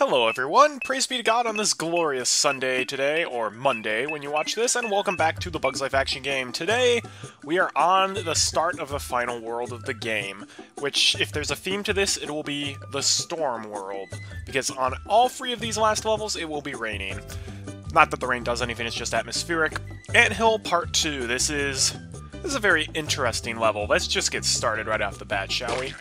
Hello everyone, praise be to God on this glorious Sunday today, or Monday when you watch this, and welcome back to the Bugs Life action game. Today, we are on the start of the final world of the game, which, if there's a theme to this, it will be the Storm World, because on all three of these last levels, it will be raining. Not that the rain does anything, it's just atmospheric. Anthill Part 2, this is... This is a very interesting level. Let's just get started right off the bat, shall we?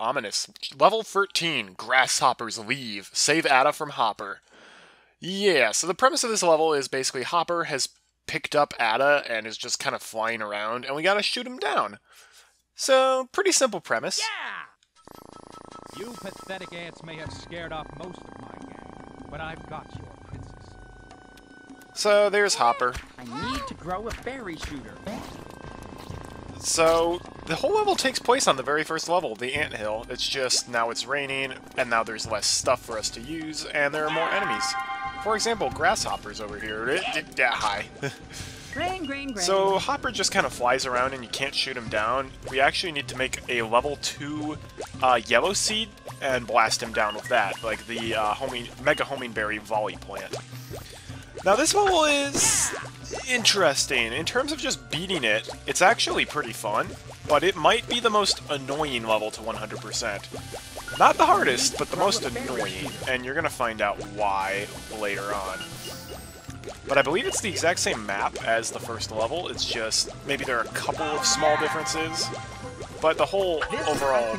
Ominous. Level 13, Grasshoppers leave. Save Ada from Hopper. Yeah, so the premise of this level is basically Hopper has picked up Ada and is just kind of flying around, and we gotta shoot him down. So, pretty simple premise. Yeah! You pathetic ants may have scared off most of my gang, but I've got your princess. So, there's Hopper. I need to grow a berry shooter. So, the whole level takes place on the very first level, the ant hill. It's just now it's raining, and now there's less stuff for us to use, and there are more enemies. For example, grasshoppers over here. Yeah, hi. Grain, grain, grain. So Hopper just kind of flies around and you can't shoot him down. We actually need to make a level 2 uh, yellow seed and blast him down with that, like the uh, homing, Mega Homing Berry Volley Plant. Now this level is interesting. In terms of just beating it, it's actually pretty fun, but it might be the most annoying level to 100%. Not the hardest, but the most annoying, and you're gonna find out why later on. But I believe it's the exact same map as the first level, it's just maybe there are a couple of small differences, but the whole overall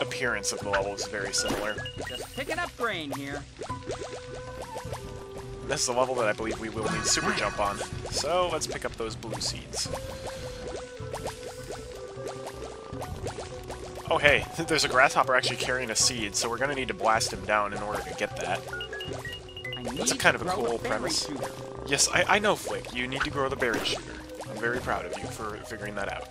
appearance of the level is very similar. Just picking up grain here. This is a level that I believe we will need Super Jump on. So let's pick up those blue seeds. Oh hey, there's a grasshopper actually carrying a seed, so we're gonna need to blast him down in order to get that. That's a kind of a cool premise. Yes, I, I know, Flik. You need to grow the berry shooter. I'm very proud of you for figuring that out.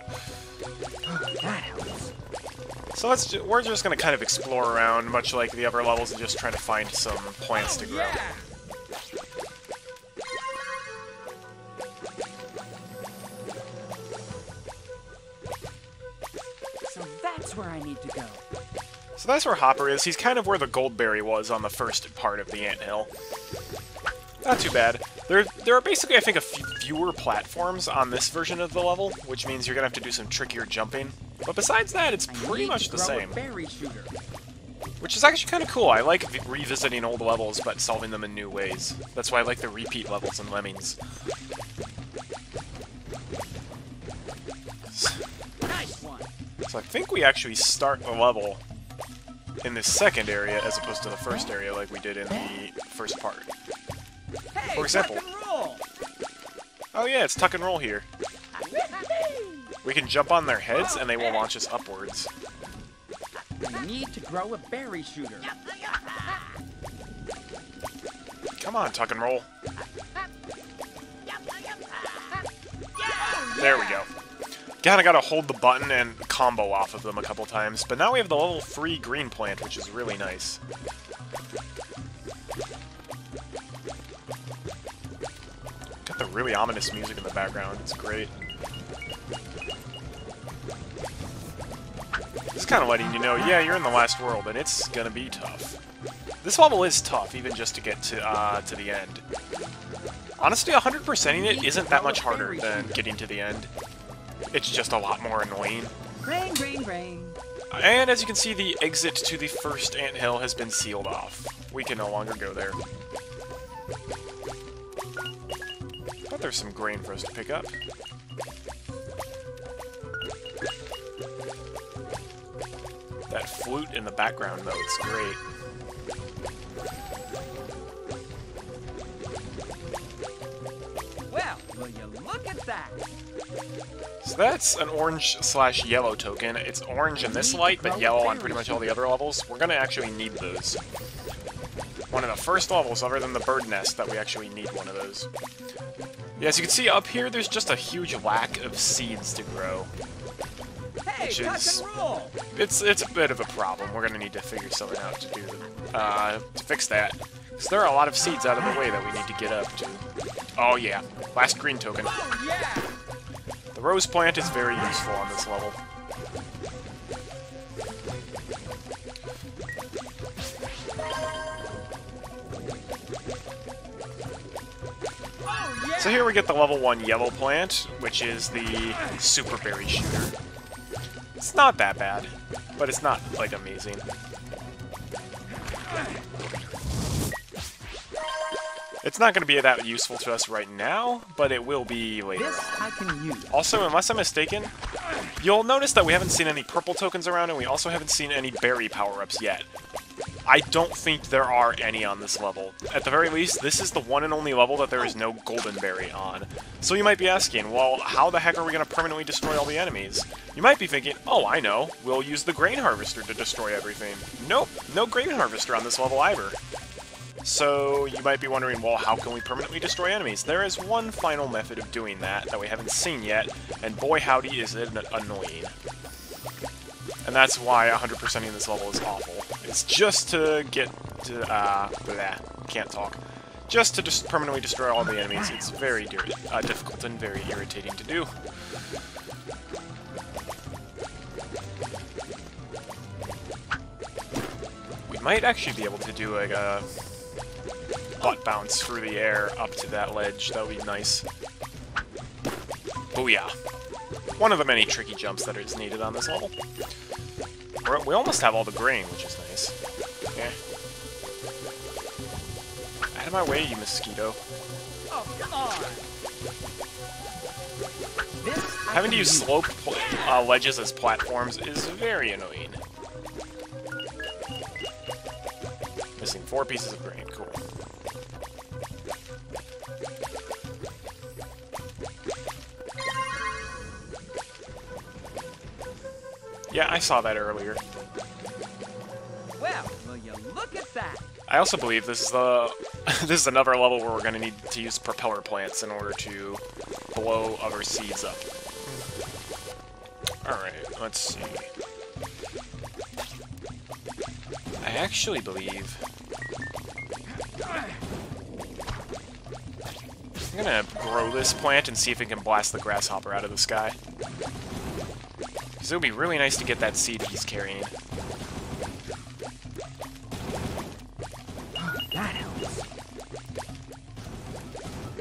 So let's ju we're just gonna kind of explore around, much like the other levels, and just try to find some plants to grow. So that's where Hopper is. He's kind of where the Goldberry was on the first part of the anthill. Not too bad. There, there are basically, I think, a few fewer platforms on this version of the level, which means you're going to have to do some trickier jumping. But besides that, it's pretty much the same. Which is actually kind of cool. I like revisiting old levels, but solving them in new ways. That's why I like the repeat levels in Lemmings. Nice one. So I think we actually start the level in this second area as opposed to the first area like we did in the first part. Hey, For example. tuck and roll. Oh yeah, it's tuck and roll here. We can jump on their heads and they will launch us upwards. We need to grow a berry shooter. Come on, tuck and roll. There we go. Kinda gotta hold the button and combo off of them a couple times, but now we have the level 3 green plant, which is really nice. Got the really ominous music in the background, it's great. Is kind of letting you know, yeah, you're in the last world, and it's gonna be tough. This level is tough, even just to get to, uh, to the end. Honestly, 100%ing it isn't that much harder than getting to the end. It's just a lot more annoying. Grain, grain, grain. And as you can see, the exit to the first anthill has been sealed off. We can no longer go there. But there's some grain for us to pick up. That flute in the background, though, it's great. Well, will you look at that? So that's an orange slash yellow token. It's orange in this light, but yellow on pretty much all the other levels. We're gonna actually need those. One of the first levels, other than the bird nest, that we actually need one of those. Yeah, as you can see up here, there's just a huge lack of seeds to grow. Which is- it's it's a bit of a problem. We're gonna need to figure something out to do uh, to fix that. Because there are a lot of seeds out of the way that we need to get up to. Oh yeah, last green token. Oh, yeah. The rose plant is very useful on this level. So here we get the level 1 yellow plant, which is the super berry shooter. It's not that bad, but it's not, like, amazing. It's not going to be that useful to us right now, but it will be later This on. I can use. Also, unless I'm mistaken, you'll notice that we haven't seen any purple tokens around, and we also haven't seen any berry power-ups yet. I don't think there are any on this level. At the very least, this is the one and only level that there is no golden berry on. So you might be asking, well, how the heck are we going to permanently destroy all the enemies? You might be thinking, oh, I know, we'll use the grain harvester to destroy everything. Nope, no grain harvester on this level either. So you might be wondering, well, how can we permanently destroy enemies? There is one final method of doing that that we haven't seen yet, and boy howdy is it annoying. And that's why 100%ing this level is awful. It's just to get to, uh, bleh, can't talk. Just to just permanently destroy all the enemies. It's very uh, difficult and very irritating to do. We might actually be able to do like a butt bounce through the air up to that ledge. That would be nice. Booyah. One of the many tricky jumps that is needed on this level. We're, we almost have all the grain, which is nice. Okay. Out of my way, you mosquito. Oh, come on. This Having to use use. slope uh, ledges as platforms is very annoying. Missing four pieces of grain. Cool. Yeah, I saw that earlier. Well, will you look at that? I also believe this is the this is another level where we're going to need to use propeller plants in order to blow other seeds up. All right, let's see. I actually believe I'm gonna grow this plant and see if it can blast the grasshopper out of the sky. Because it would be really nice to get that seed he's carrying. Oh, that helps.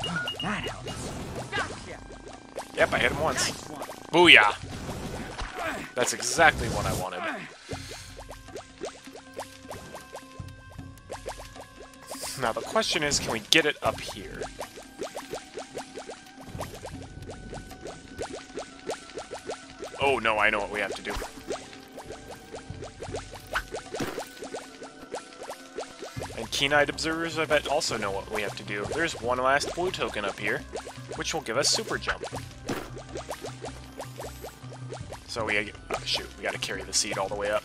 Oh, that helps. Gotcha. Yep, I hit him once. Nice one. Booyah! That's exactly what I wanted. Now the question is, can we get it up here? Oh no, I know what we have to do. And keen-eyed observers, I bet, also know what we have to do. There's one last blue token up here, which will give us super jump. So we, oh shoot, we gotta carry the seed all the way up.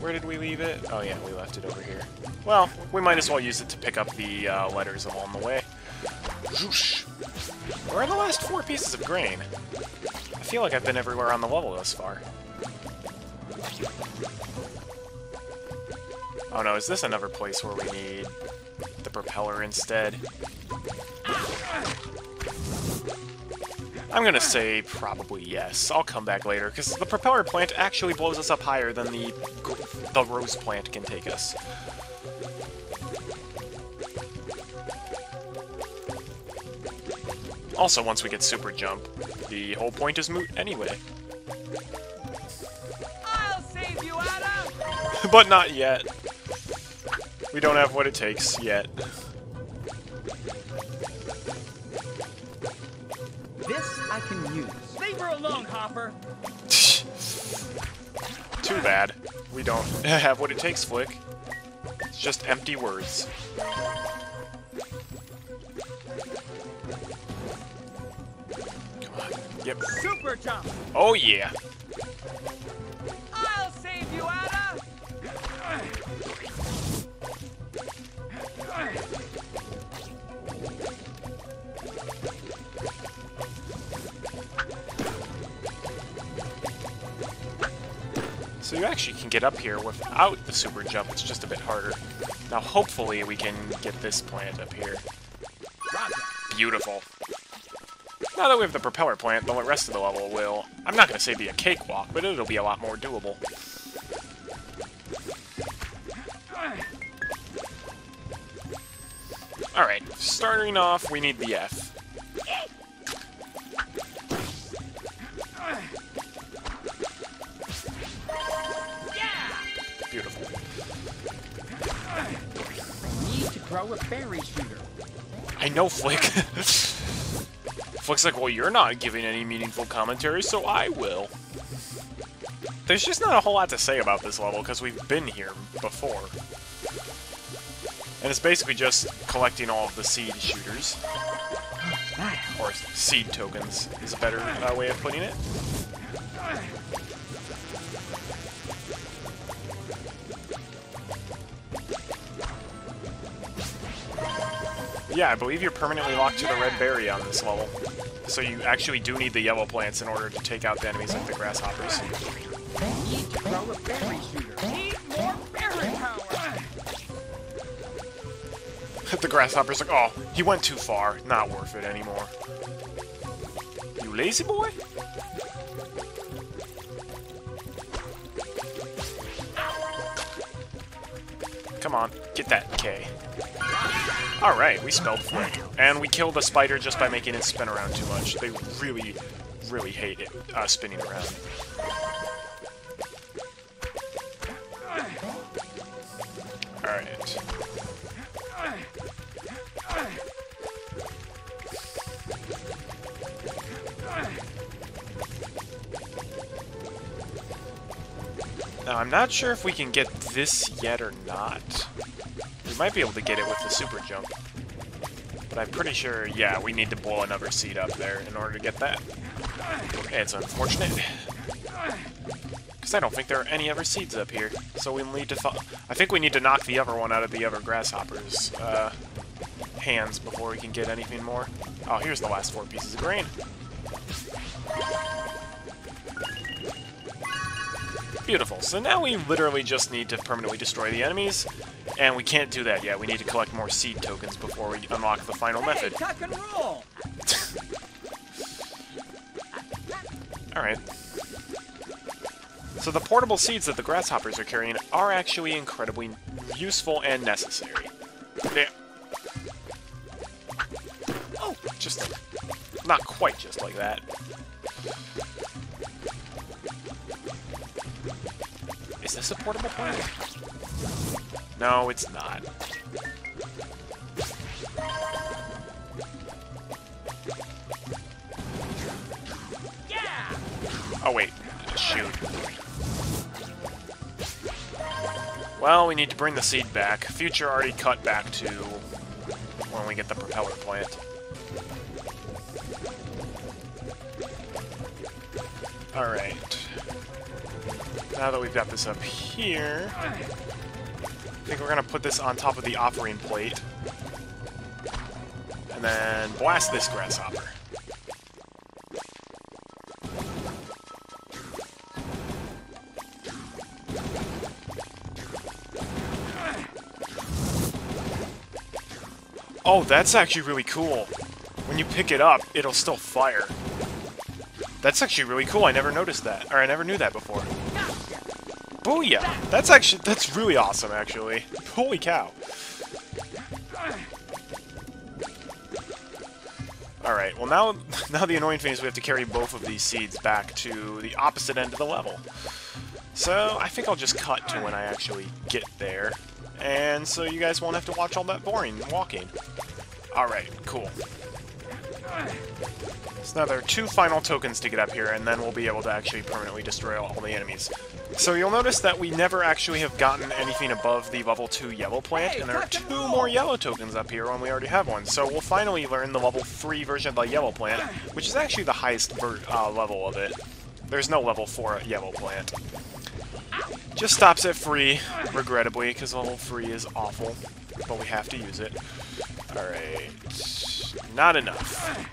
Where did we leave it? Oh yeah, we left it over here. Well, we might as well use it to pick up the uh, letters along the way. Where are the last four pieces of grain? I feel like I've been everywhere on the level thus far. Oh no, is this another place where we need the propeller instead? I'm gonna say probably yes. I'll come back later, because the propeller plant actually blows us up higher than the, the rose plant can take us. Also, once we get super jump, the whole point is moot anyway. I'll save you, Adam. but not yet. We don't have what it takes yet. This I can use. Leave her alone, Hopper. Too bad. We don't have what it takes, Flik. It's just empty words. Yep. Super jump. Oh yeah. I'll save you, Ada. So you actually can get up here without the super jump, it's just a bit harder. Now hopefully we can get this plant up here. Beautiful. Now that we have the propeller plant, the rest of the level will, I'm not going to say be a cakewalk, but it'll be a lot more doable. Alright, starting off, we need the F. Beautiful. Need to grow a berry shooter. I know, Flik. Flik's like, well, you're not giving any meaningful commentary, so I will. There's just not a whole lot to say about this level, because we've been here before. And it's basically just collecting all of the seed shooters. Or seed tokens is a better uh, way of putting it. Yeah, I believe you're permanently locked to the red berry on this level. So you actually do need the yellow plants in order to take out the enemies like the grasshoppers. Need to berry shooter. Need more berry power. the grasshopper's like, oh, he went too far. Not worth it anymore. You lazy boy? Come on, get that K. Alright, we spelled Flik. And we killed the spider just by making it spin around too much. They really, really hate it uh, spinning around. Alright. Now, I'm not sure if we can get this yet or not. We might be able to get it with the super jump. But I'm pretty sure, yeah, we need to blow another seed up there in order to get that. It's unfortunate. Because I don't think there are any other seeds up here. So we need to... I think we need to knock the other one out of the other grasshopper's uh, hands before we can get anything more. Oh, here's the last four pieces of grain. Beautiful. So now we literally just need to permanently destroy the enemies, and we can't do that yet. We need to collect more seed tokens before we unlock the final method. tuck and roll. Alright. So the portable seeds that the grasshoppers are carrying are actually incredibly useful and necessary. They... Oh, just. Not quite just like that. Is this a portable plant? No, it's not. Yeah. Oh, wait. Shoot. Well, we need to bring the seed back. Future already cut back to when we get the propeller plant. Alright. Now that we've got this up here, I think we're to put this on top of the offering plate. And then blast this grasshopper. Oh, that's actually really cool. When you pick it up, it'll still fire. That's actually really cool. I never noticed that. Or I never knew that before. Booyah! That's actually, that's really awesome, actually. Holy cow. Alright, well now, now the annoying thing is we have to carry both of these seeds back to the opposite end of the level. So, I think I'll just cut to when I actually get there. And so you guys won't have to watch all that boring walking. Alright, cool. So now there are two final tokens to get up here, and then we'll be able to actually permanently destroy all the enemies. So you'll notice that we never actually have gotten anything above the level 2 yellow plant, and there are two more yellow tokens up here when we already have one. So we'll finally learn the level 3 version of the yellow plant, which is actually the highest ver uh, level of it. There's no level 4 yellow plant. Just stops at free, regrettably, because level 3 is awful, but we have to use it. Alright. Not enough.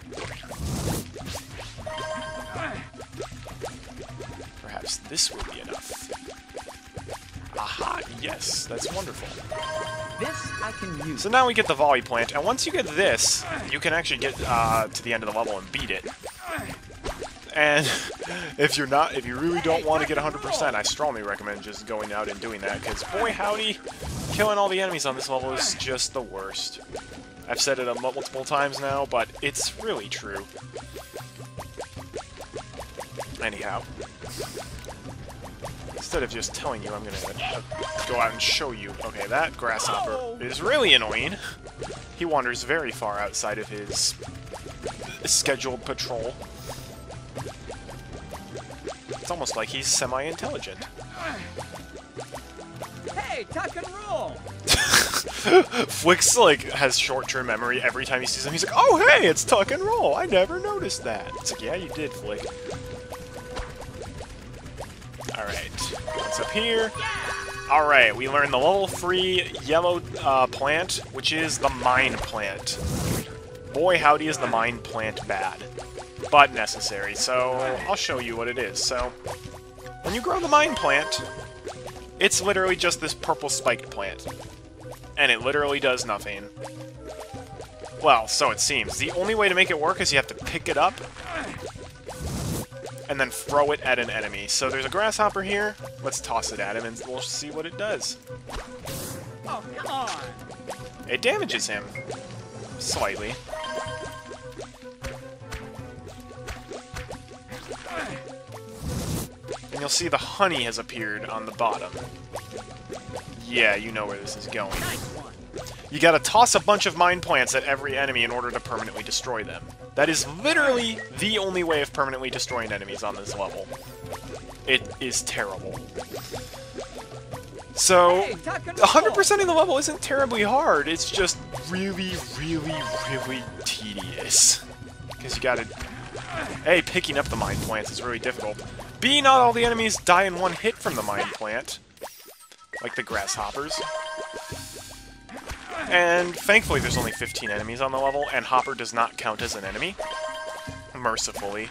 Perhaps this will be enough. Aha, yes, that's wonderful. This I can use. So now we get the volley plant, and once you get this, you can actually get uh, to the end of the level and beat it. And if you're not, if you really don't want to get 100%, I strongly recommend just going out and doing that, because boy howdy, killing all the enemies on this level is just the worst. I've said it a multiple times now, but it's really true. Anyhow, instead of just telling you, I'm gonna uh, go out and show you. Okay, that grasshopper is really annoying. He wanders very far outside of his scheduled patrol. It's almost like he's semi-intelligent. Hey, tuck and roll. Fliks like has short-term memory. Every time he sees him, he's like, "Oh, hey, it's tuck and roll. I never noticed that." It's like, "Yeah, you did, Flik." All right, what's up here? All right, we learned the level 3 yellow uh, plant, which is the mine plant. Boy, howdy is the mine plant bad, but necessary. So I'll show you what it is. So when you grow the mine plant, it's literally just this purple spiked plant and it literally does nothing. Well, so it seems. The only way to make it work is you have to pick it up and then throw it at an enemy. So there's a grasshopper here. Let's toss it at him and we'll see what it does. Oh, come on. It damages him. Slightly. And you'll see the honey has appeared on the bottom. Yeah, you know where this is going. You gotta toss a bunch of mine plants at every enemy in order to permanently destroy them. That is literally the only way of permanently destroying enemies on this level. It is terrible. So, 100% of the level isn't terribly hard, it's just really, really, really tedious. Because you gotta... A, picking up the mine plants is really difficult. B, not all the enemies die in one hit from the mine plant. Like the grasshoppers. And thankfully there's only 15 enemies on the level, and Hopper does not count as an enemy. Mercifully.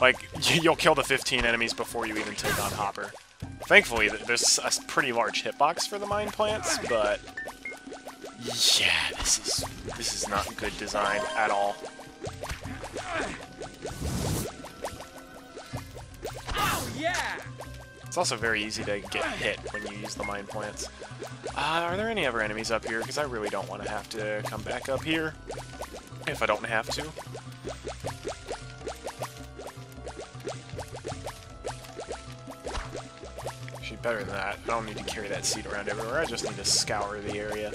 Like, you'll kill the 15 enemies before you even take on Hopper. Thankfully, there's a pretty large hitbox for the mine plants, but... Yeah, this is this is not good design at all. Oh, yeah. It's also very easy to get hit when you use the mine plants. Uh, are there any other enemies up here? Because I really don't want to have to come back up here. If I don't have to. Actually, better than that. I don't need to carry that seed around everywhere. I just need to scour the area.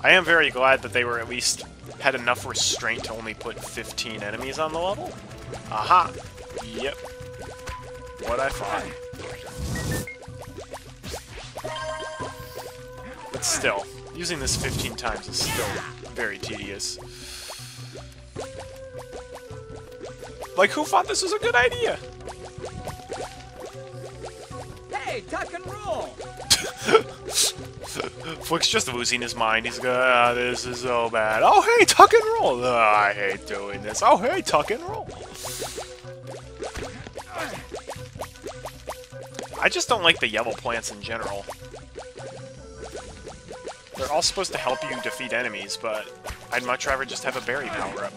I am very glad that they were at least had enough restraint to only put 15 enemies on the level. Aha! Yep. What I find. But still, using this 15 times is still very tedious. Like, who thought this was a good idea? Hey, tuck and roll. Flik's just losing his mind. He's going, ah, this is so bad. Oh, hey, tuck and roll. Oh, I hate doing this. Oh, hey, tuck and roll. I just don't like the yellow plants in general. They're all supposed to help you defeat enemies, but I'd much rather just have a berry power-up.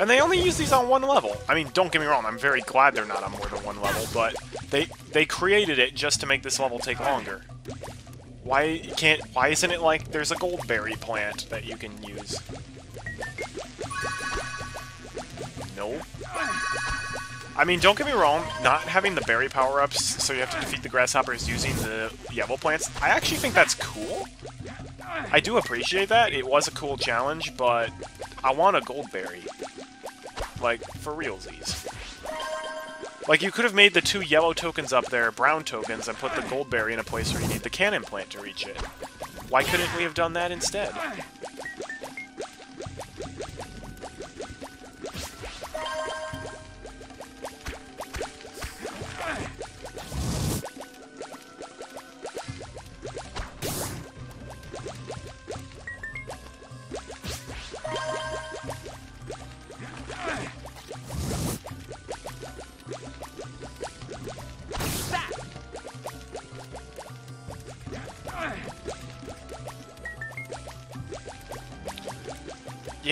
And they only use these on one level. I mean, don't get me wrong, I'm very glad they're not on more than one level, but they they created it just to make this level take longer. Why can't why isn't it like there's a goldberry plant that you can use? No. I mean, don't get me wrong, not having the berry power-ups so you have to defeat the grasshoppers using the yellow plants, I actually think that's cool. I do appreciate that. It was a cool challenge, but I want a goldberry. Like, for realsies. Like, you could have made the two yellow tokens up there brown tokens and put the goldberry in a place where you need the cannon plant to reach it. Why couldn't we have done that instead?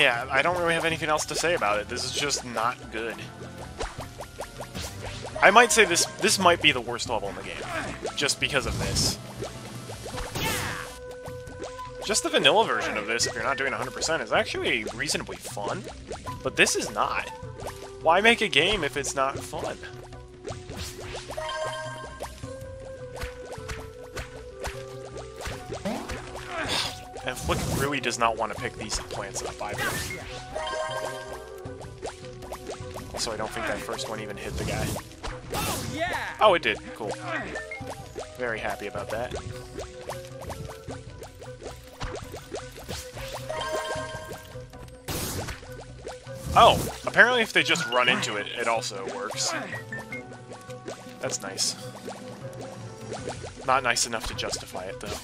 Yeah, I don't really have anything else to say about it. This is just not good. I might say this this might be the worst level in the game, just because of this. Just the vanilla version of this, if you're not doing 100%, is actually reasonably fun, but this is not. Why make a game if it's not fun? And Flik really does not want to pick these plants up either. So I don't think that first one even hit the guy. Oh! Oh, it did. Cool. Very happy about that. Oh, apparently if they just run into it, it also works. That's nice. Not nice enough to justify it, though.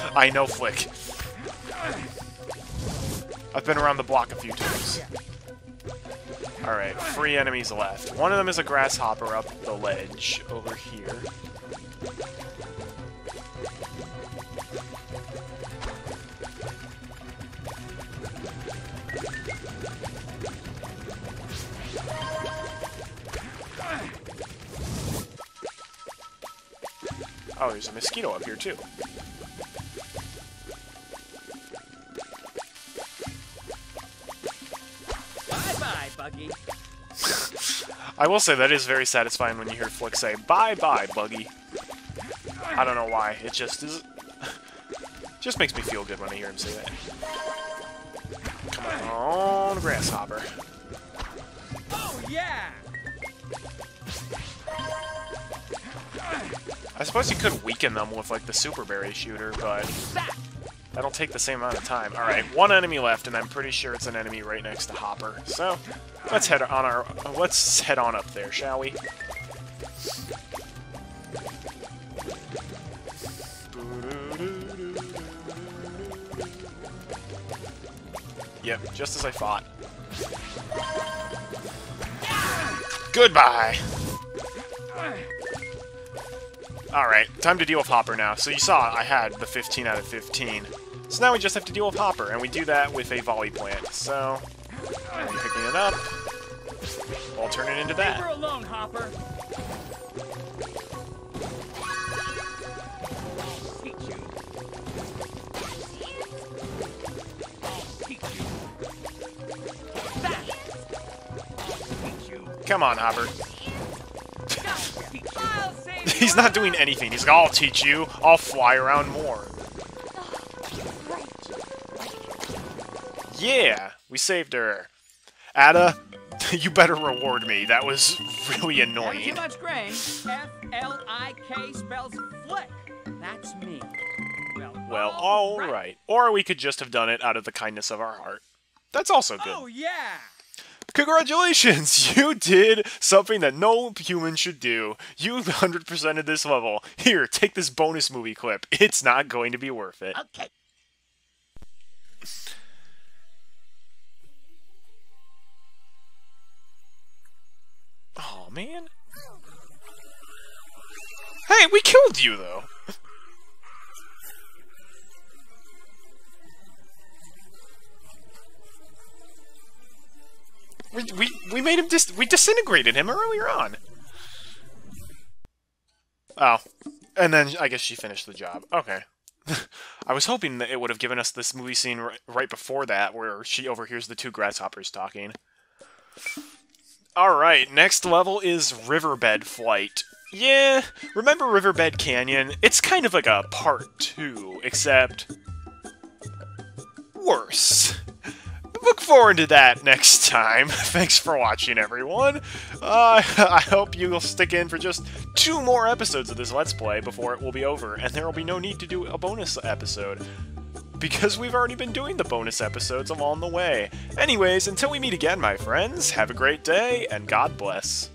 I know Flik. I've been around the block a few times. Alright, three enemies left. One of them is a grasshopper up the ledge over here. Oh, there's a mosquito up here too. I will say that is very satisfying when you hear Flik say, Bye bye, Buggy. I don't know why. It just is. just makes me feel good when I hear him say that. Come on, Grasshopper. Oh, yeah! I suppose you could weaken them with, like, the Super Berry Shooter, but that'll take the same amount of time. Alright, one enemy left, and I'm pretty sure it's an enemy right next to Hopper. So, let's head on our... Let's head on up there, shall we? Yep, just as I thought. Goodbye! Alright, time to deal with Hopper now. So you saw I had the 15 out of 15. So now we just have to deal with Hopper, and we do that with a volley plant. So, it up. I'll turn it into Leave her that. alone, Hopper. Teach you. Teach you. That. Teach you. Come on, Hopper. Teach you. I'll save you. He's not doing anything. He's like, I'll teach you. I'll fly around more. Yeah, we saved her. Ada, you better reward me. That was really Having too annoying. much grain. F L I K spells Flik. That's me. Well, Well, all all right. Or we could just have done it out of the kindness of our heart. That's also good. Oh yeah. Congratulations! You did something that no human should do. You 100%ed this level. Here, take this bonus movie clip. It's not going to be worth it. Okay. Oh, man. Hey, we killed you, though. We, we, we made him dis- we disintegrated him earlier on. Oh. And then I guess she finished the job. Okay. I was hoping that it would have given us this movie scene right, right before that where she overhears the two grasshoppers talking. Alright, next level is Riverbed Flight. Yeah, remember Riverbed Canyon? It's kind of like a part two, except worse. Look forward to that next time. Thanks for watching, everyone. Uh, I hope you'll stick in for just two more episodes of this Let's Play before it will be over, and there will be no need to do a bonus episode. Because we've already been doing the bonus episodes along the way. Anyways, until we meet again, my friends, have a great day, and God bless.